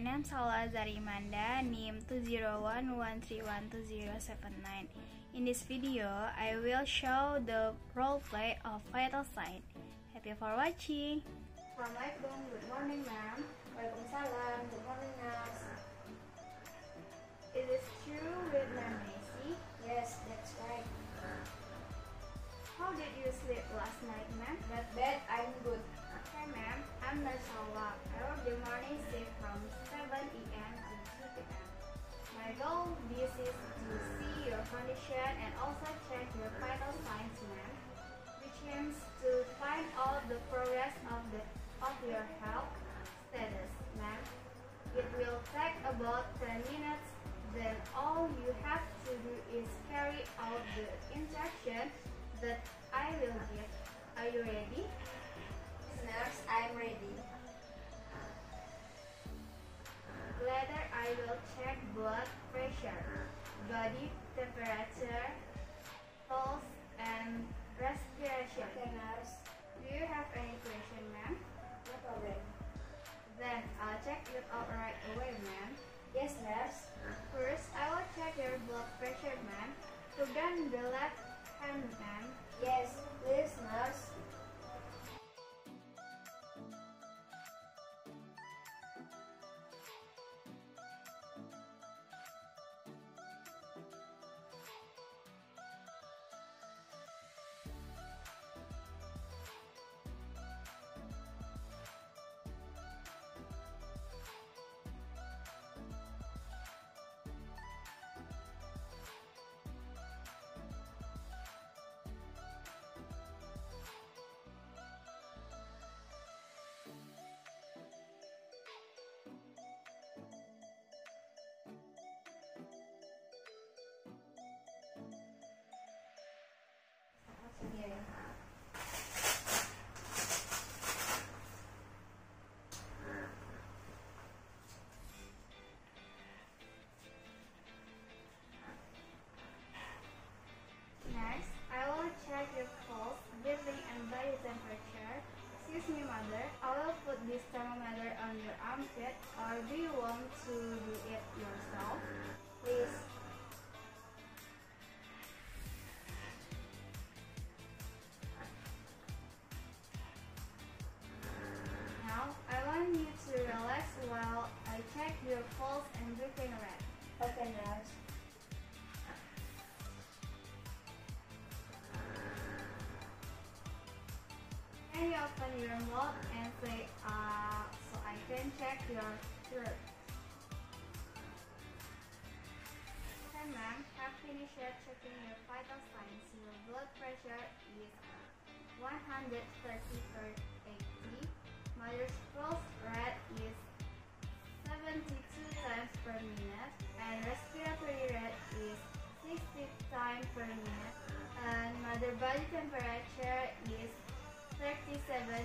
My name is Salazar Imanda, NIM 201131279. In this video, I will show the role play of vital sign. Happy for watching! Assalamualaikum, good morning ma'am. Waalaikumsalam, good morning nurse. Is this true with Ma'am Macy? Yes, that's right. How did you sleep last night, ma'am? Not bad, I'm good. Hi ma'am, Nurse Salwa. I work the morning shift from 7 a.m. to 2 p.m. My goal this is to see your condition and also check your vital signs, ma'am, which aims to find out the progress of the of your health status, ma'am. It will take about 10 minutes. Then all you have to do is carry out the instruction that I will give. Are you ready? Later, I will check blood pressure, body temperature, pulse, and respiration. Your armpit, or do you want to do it yourself? Please. Now, I want you to relax while I check your pulse and breathing rate. Okay, nurse. Can you open your mouth and say ah so I can check your throat? Okay, ma'am, have finished checking your vital signs. Your blood pressure is 130 per 80. Mother's pulse rate is 72 times per minute, and respiratory rate is 60 times per minute, and mother body temperature is 37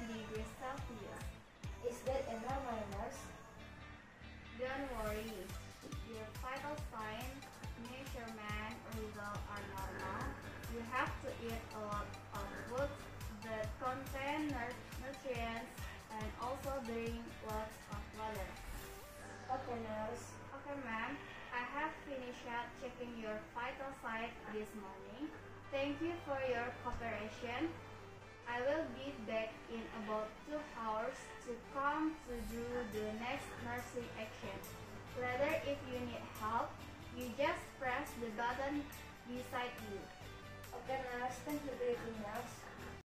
degrees Celsius. Is that enough, normal nurse? Don't worry, your vital sign, measurement, result are normal. You have to eat a lot of foods that contain nutrients and also drink lots of water. Okay, nurse. Okay, ma'am, I have finished checking your vital signs this morning. Thank you for your cooperation. I will be back in about two hours to come to do the next nursing action. Later, if you need help, you just press the button beside you. Okay, nurse. Thank you very much.